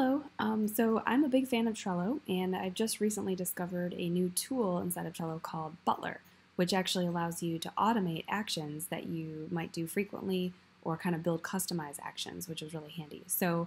Hello, um, so I'm a big fan of Trello, and I've just recently discovered a new tool inside of Trello called Butler, which actually allows you to automate actions that you might do frequently or kind of build customized actions, which is really handy. So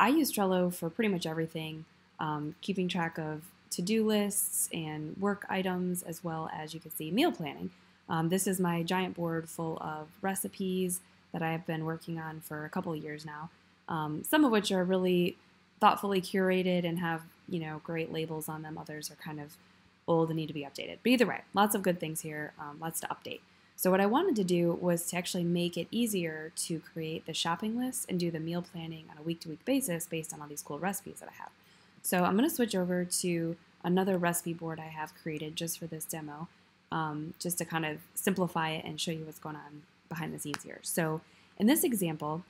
I use Trello for pretty much everything, um, keeping track of to do lists and work items, as well as you can see meal planning. Um, this is my giant board full of recipes that I have been working on for a couple of years now, um, some of which are really thoughtfully curated and have you know great labels on them. Others are kind of old and need to be updated. But either way, lots of good things here, um, lots to update. So what I wanted to do was to actually make it easier to create the shopping list and do the meal planning on a week-to-week basis based on all these cool recipes that I have. So I'm going to switch over to another recipe board I have created just for this demo, um, just to kind of simplify it and show you what's going on behind the scenes here. So in this example,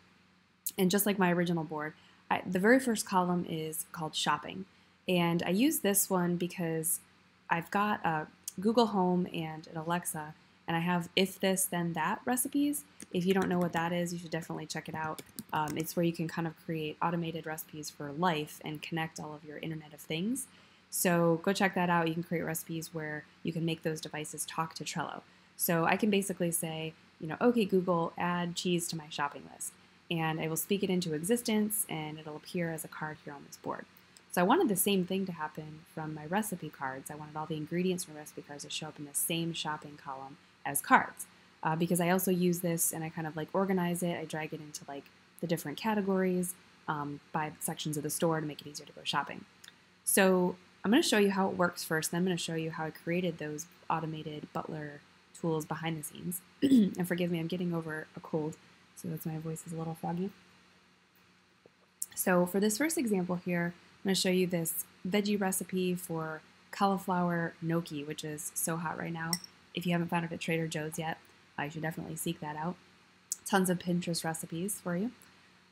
and just like my original board, I, the very first column is called shopping. And I use this one because I've got a Google Home and an Alexa, and I have if this then that recipes. If you don't know what that is, you should definitely check it out. Um, it's where you can kind of create automated recipes for life and connect all of your Internet of Things. So go check that out. You can create recipes where you can make those devices talk to Trello. So I can basically say, you know, okay, Google, add cheese to my shopping list and I will speak it into existence and it'll appear as a card here on this board. So I wanted the same thing to happen from my recipe cards. I wanted all the ingredients from recipe cards to show up in the same shopping column as cards. Uh, because I also use this and I kind of like organize it. I drag it into like the different categories um, by sections of the store to make it easier to go shopping. So I'm going to show you how it works first. Then I'm going to show you how I created those automated Butler tools behind the scenes. and forgive me, I'm getting over a cold. So that's why my voice is a little foggy. So for this first example here, I'm going to show you this veggie recipe for cauliflower gnocchi, which is so hot right now. If you haven't found it at Trader Joe's yet, I should definitely seek that out. Tons of Pinterest recipes for you.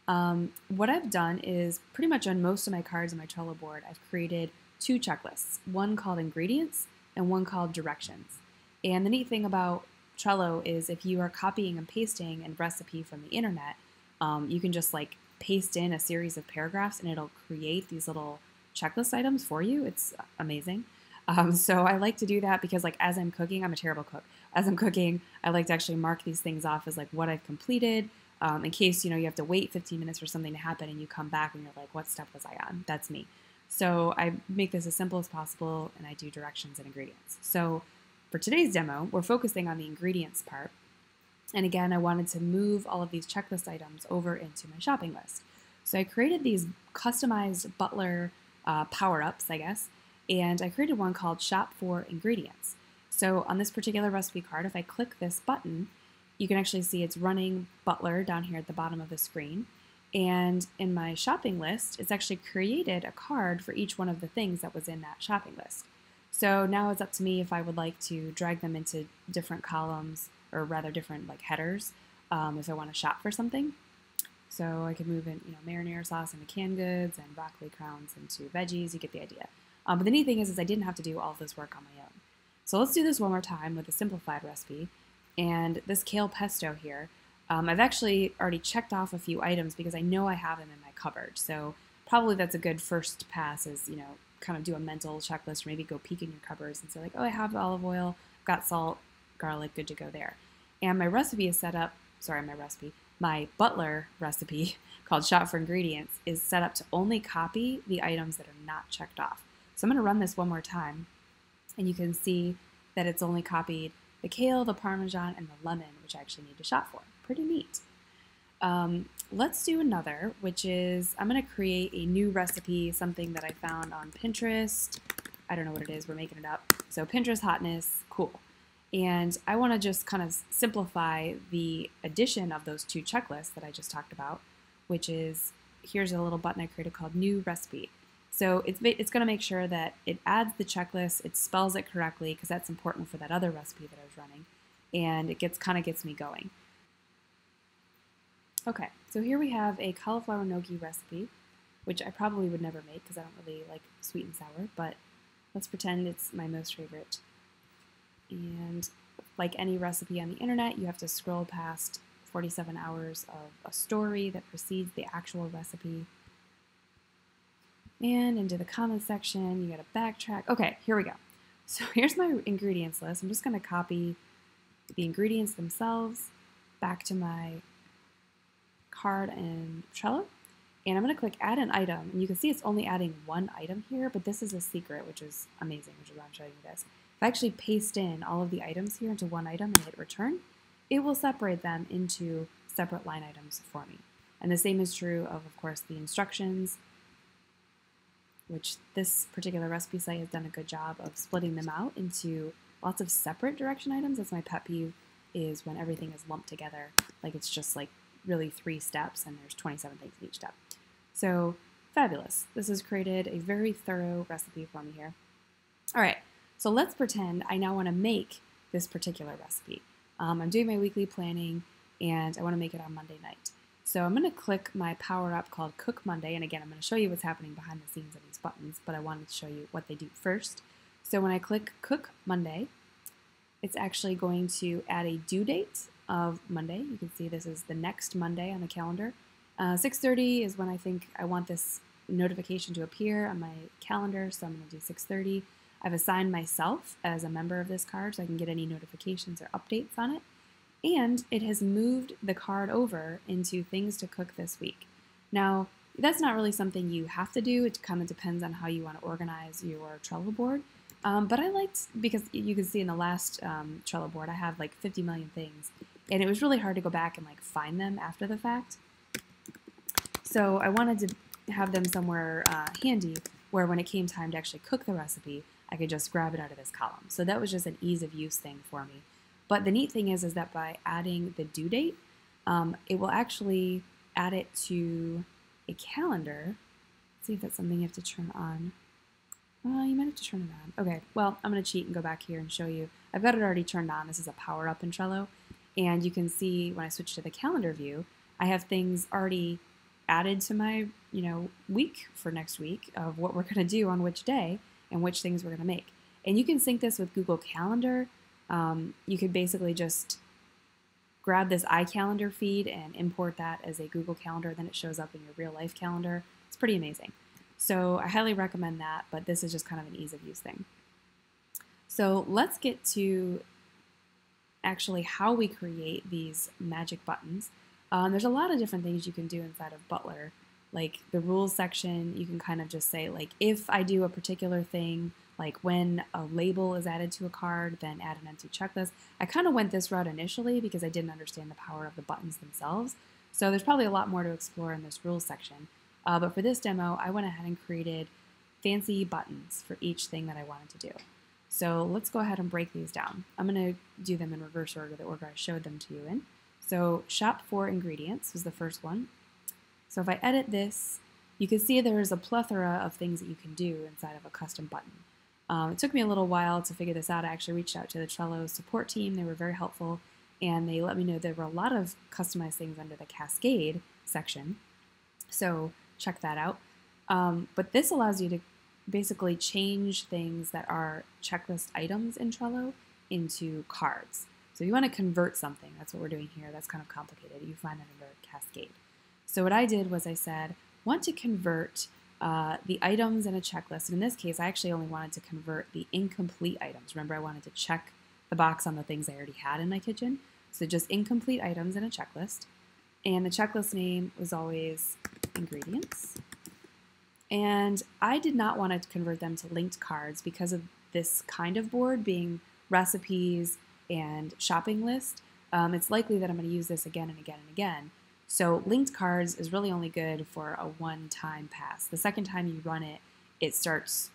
Um, what I've done is pretty much on most of my cards on my Trello board, I've created two checklists, one called ingredients and one called directions. And the neat thing about Trello is if you are copying and pasting a recipe from the internet, um, you can just like paste in a series of paragraphs and it'll create these little checklist items for you. It's amazing. Um, so I like to do that because like as I'm cooking, I'm a terrible cook. As I'm cooking, I like to actually mark these things off as like what I've completed. Um, in case you know you have to wait 15 minutes for something to happen and you come back and you're like, what step was I on? That's me. So I make this as simple as possible and I do directions and ingredients. So for today's demo, we're focusing on the ingredients part. And again, I wanted to move all of these checklist items over into my shopping list. So I created these customized Butler uh, power-ups, I guess, and I created one called Shop for Ingredients. So on this particular recipe card, if I click this button, you can actually see it's running Butler down here at the bottom of the screen. And in my shopping list, it's actually created a card for each one of the things that was in that shopping list. So now it's up to me if I would like to drag them into different columns or rather different like headers um, if I want to shop for something. So I could move in, you know, marinara sauce into canned goods and broccoli crowns into veggies. You get the idea. Um, but the neat thing is, is I didn't have to do all this work on my own. So let's do this one more time with a simplified recipe. And this kale pesto here, um, I've actually already checked off a few items because I know I have them in my cupboard. So probably that's a good first pass is, you know, kind of do a mental checklist or maybe go peek in your cupboards and say like, oh, I have olive oil, I've got salt, garlic, good to go there. And my recipe is set up, sorry, my recipe, my Butler recipe called Shop for Ingredients is set up to only copy the items that are not checked off. So I'm going to run this one more time and you can see that it's only copied the kale, the parmesan, and the lemon, which I actually need to shop for. Pretty neat. Um, let's do another, which is I'm going to create a new recipe, something that I found on Pinterest. I don't know what it is, we're making it up. So Pinterest hotness, cool. And I want to just kind of simplify the addition of those two checklists that I just talked about, which is here's a little button I created called new recipe. So it's, it's going to make sure that it adds the checklist, it spells it correctly because that's important for that other recipe that I was running, and it gets kind of gets me going. Okay, so here we have a cauliflower gnocchi recipe, which I probably would never make because I don't really like sweet and sour, but let's pretend it's my most favorite. And like any recipe on the internet, you have to scroll past 47 hours of a story that precedes the actual recipe. And into the comments section, you got to backtrack. Okay, here we go. So here's my ingredients list. I'm just to copy the ingredients themselves back to my card in Trello. And I'm going to click add an item. And you can see it's only adding one item here, but this is a secret, which is amazing, which is why I'm showing you this. If I actually paste in all of the items here into one item and hit return, it will separate them into separate line items for me. And the same is true of, of course, the instructions, which this particular recipe site has done a good job of splitting them out into lots of separate direction items. That's my pet peeve, is when everything is lumped together, like it's just like really three steps and there's 27 things in each step. So fabulous. This has created a very thorough recipe for me here. All right, so let's pretend I now want to make this particular recipe. Um, I'm doing my weekly planning and I want to make it on Monday night. So I'm going to click my power up called Cook Monday. And again, I'm going to show you what's happening behind the scenes of these buttons, but I wanted to show you what they do first. So when I click Cook Monday, it's actually going to add a due date of Monday. You can see this is the next Monday on the calendar. Uh, 6.30 is when I think I want this notification to appear on my calendar, so I'm going to do 6.30. I've assigned myself as a member of this card so I can get any notifications or updates on it. And it has moved the card over into things to cook this week. Now, that's not really something you have to do. It kind of depends on how you want to organize your Trello board. Um, but I liked, because you can see in the last um, Trello board, I have like 50 million things. And it was really hard to go back and like find them after the fact. So I wanted to have them somewhere uh, handy where when it came time to actually cook the recipe, I could just grab it out of this column. So that was just an ease of use thing for me. But the neat thing is, is that by adding the due date, um, it will actually add it to a calendar. Let's see if that's something you have to turn on. Well, you might have to turn it on. Okay, well, I'm going to cheat and go back here and show you. I've got it already turned on. This is a power up in Trello. And you can see when I switch to the calendar view, I have things already added to my, you know, week for next week of what we're going to do on which day and which things we're going to make. And you can sync this with Google Calendar. Um, you could basically just grab this iCalendar feed and import that as a Google Calendar. Then it shows up in your real life calendar. It's pretty amazing. So I highly recommend that, but this is just kind of an ease of use thing. So let's get to actually how we create these magic buttons. Um, there's a lot of different things you can do inside of Butler. Like the rules section, you can kind of just say like, if I do a particular thing, like when a label is added to a card, then add an empty checklist. I kind of went this route initially because I didn't understand the power of the buttons themselves. So there's probably a lot more to explore in this rules section. Uh, but for this demo, I went ahead and created fancy buttons for each thing that I wanted to do. So let's go ahead and break these down. I'm going to do them in reverse order, the order I showed them to you in. So shop for ingredients was the first one. So if I edit this, you can see there's a plethora of things that you can do inside of a custom button. Um, it took me a little while to figure this out. I actually reached out to the Trello support team. They were very helpful, and they let me know there were a lot of customized things under the Cascade section. So check that out. Um, but this allows you to basically change things that are checklist items in Trello into cards. So if you want to convert something, that's what we're doing here. That's kind of complicated. You find that under Cascade. So what I did was I said, want to convert uh, the items in a checklist. And in this case, I actually only wanted to convert the incomplete items. Remember, I wanted to check the box on the things I already had in my kitchen. So just incomplete items in a checklist. And the checklist name was always ingredients. And I did not want to convert them to linked cards because of this kind of board being recipes and shopping list. Um, it's likely that I'm going to use this again and again and again. So linked cards is really only good for a one-time pass. The second time you run it, it starts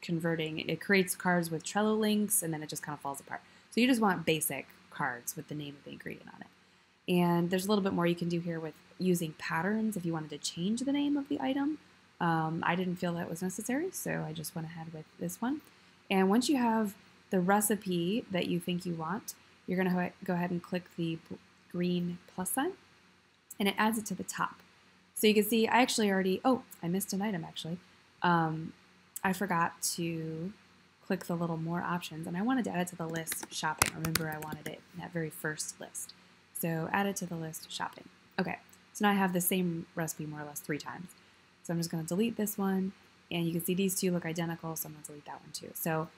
converting. It creates cards with Trello links, and then it just kind of falls apart. So you just want basic cards with the name of the ingredient on it. And there's a little bit more you can do here with using patterns if you wanted to change the name of the item. Um, I didn't feel that was necessary, so I just went ahead with this one. And once you have the recipe that you think you want, you're going to go ahead and click the green plus sign, and it adds it to the top. So you can see I actually already, oh, I missed an item actually. Um, I forgot to click the little more options, and I wanted to add it to the list shopping. Remember, I wanted it in that very first list. So add it to the list shopping. Okay, so now I have the same recipe more or less three times. So I'm just going to delete this one And you can see these two look identical, so I'm going to delete that one too. So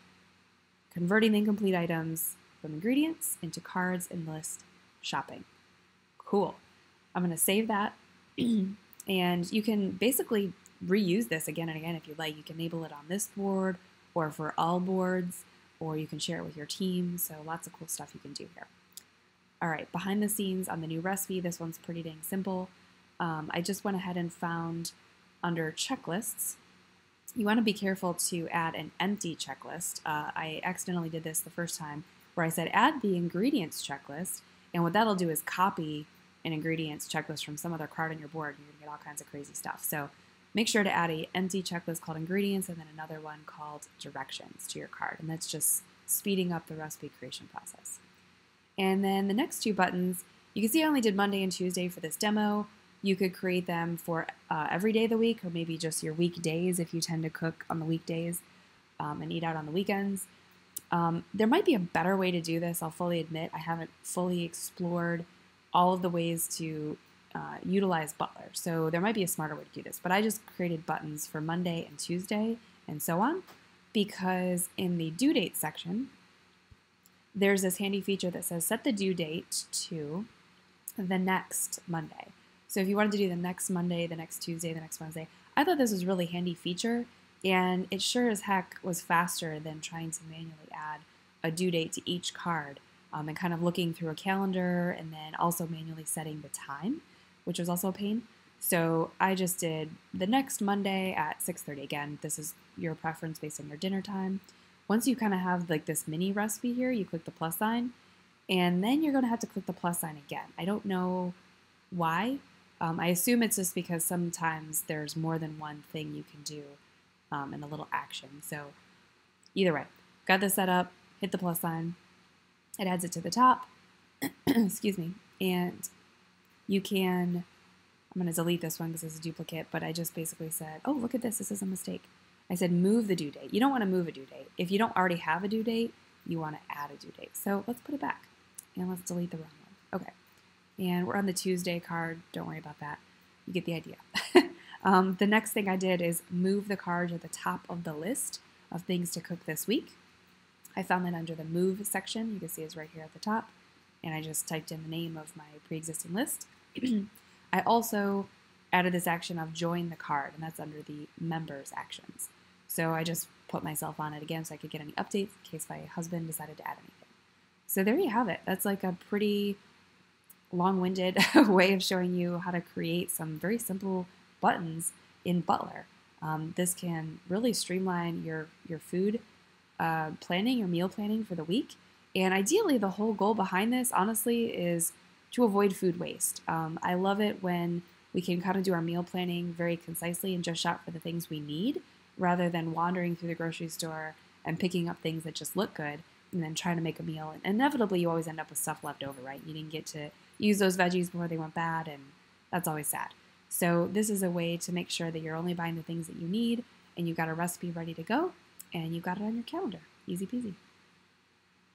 converting incomplete items from ingredients into cards and list shopping. Cool. I'm going to save that. and you can basically reuse this again and again if you like. You can enable it on this board or for all boards, or you can share it with your team. So lots of cool stuff you can do here. All right, behind the scenes on the new recipe, this one's pretty dang simple. Um, I just went ahead and found under checklists, you want to be careful to add an empty checklist. Uh, I accidentally did this the first time where I said add the ingredients checklist, and what that'll do is copy an ingredients checklist from some other card on your board, and you're gonna get all kinds of crazy stuff. So make sure to add a empty checklist called ingredients and then another one called directions to your card, and that's just speeding up the recipe creation process. And then the next two buttons, you can see I only did Monday and Tuesday for this demo. You could create them for uh, every day of the week or maybe just your weekdays if you tend to cook on the weekdays um, and eat out on the weekends. Um, there might be a better way to do this, I'll fully admit. I haven't fully explored all of the ways to uh, utilize Butler. So there might be a smarter way to do this, but I just created buttons for Monday and Tuesday and so on because in the due date section, there's this handy feature that says set the due date to the next Monday. So if you wanted to do the next Monday, the next Tuesday, the next Wednesday, I thought this was a really handy feature, and it sure as heck was faster than trying to manually add a due date to each card um, and kind of looking through a calendar and then also manually setting the time, which was also a pain. So I just did the next Monday at 6:30. Again, this is your preference based on your dinner time. Once you kind of have like this mini recipe here, you click the plus sign, and then you're going to have to click the plus sign again. I don't know why, um, I assume it's just because sometimes there's more than one thing you can do um, in a little action. So either way, got this set up, hit the plus sign, it adds it to the top, excuse me, and you can, I'm going to delete this one because it's a duplicate, but I just basically said, oh, look at this, this is a mistake. I said move the due date. You don't want to move a due date. If you don't already have a due date, you want to add a due date. So let's put it back and let's delete the wrong one. Okay. And we're on the Tuesday card. Don't worry about that. You get the idea. um, the next thing I did is move the card to the top of the list of things to cook this week. I found that under the move section. You can see it's right here at the top. And I just typed in the name of my pre-existing list. I also added this action of join the card, and that's under the members actions. So I just put myself on it again so I could get any updates in case my husband decided to add anything. So there you have it. That's like a pretty long-winded way of showing you how to create some very simple buttons in Butler. Um, this can really streamline your your food uh, planning, your meal planning for the week. And ideally, the whole goal behind this, honestly, is to avoid food waste. Um, I love it when we can kind of do our meal planning very concisely and just shop for the things we need rather than wandering through the grocery store and picking up things that just look good and then trying to make a meal. And inevitably, you always end up with stuff left over, right? You didn't get to use those veggies before they went bad, and that's always sad. So this is a way to make sure that you're only buying the things that you need, and you've got a recipe ready to go, and you've got it on your calendar. Easy peasy.